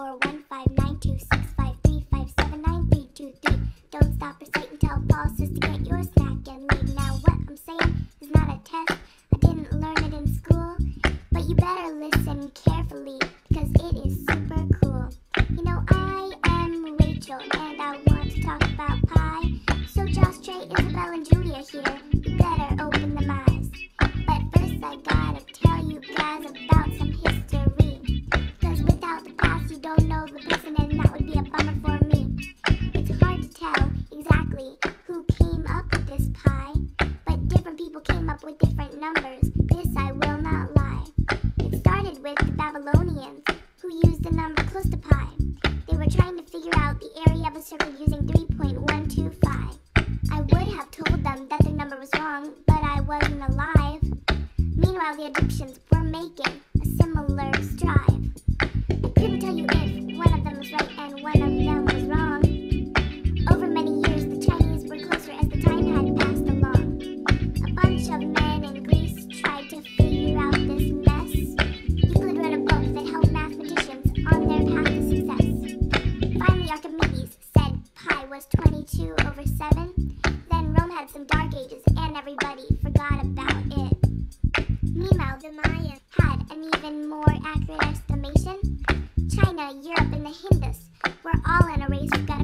four one five nine two six five three five seven nine three two three. Don't stop reciting till Paul says to get your snack and leave. Now what I'm saying is not a test. I didn't learn it in school, but you better listen carefully because it is super cool. You know I am Rachel and I want to talk about pi. So Josh, Trey, Isabel, and Julia here. Don't know the person, and that would be a bummer for me. It's hard to tell exactly who came up with this pi. But different people came up with different numbers. This I will not lie. It started with the Babylonians who used the number close to pi. They were trying to figure out the area of a circle using 3.125. I would have told them that their number was wrong, but I wasn't alive. Meanwhile, the Egyptians were making was 22 over 7. Then Rome had some dark ages and everybody forgot about it. Meanwhile, the Mayans had an even more accurate estimation. China, Europe, and the Hindus were all in a race for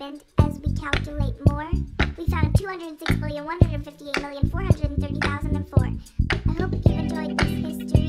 happened as we calculate more. We found 206,158,430,004. I hope you've enjoyed this history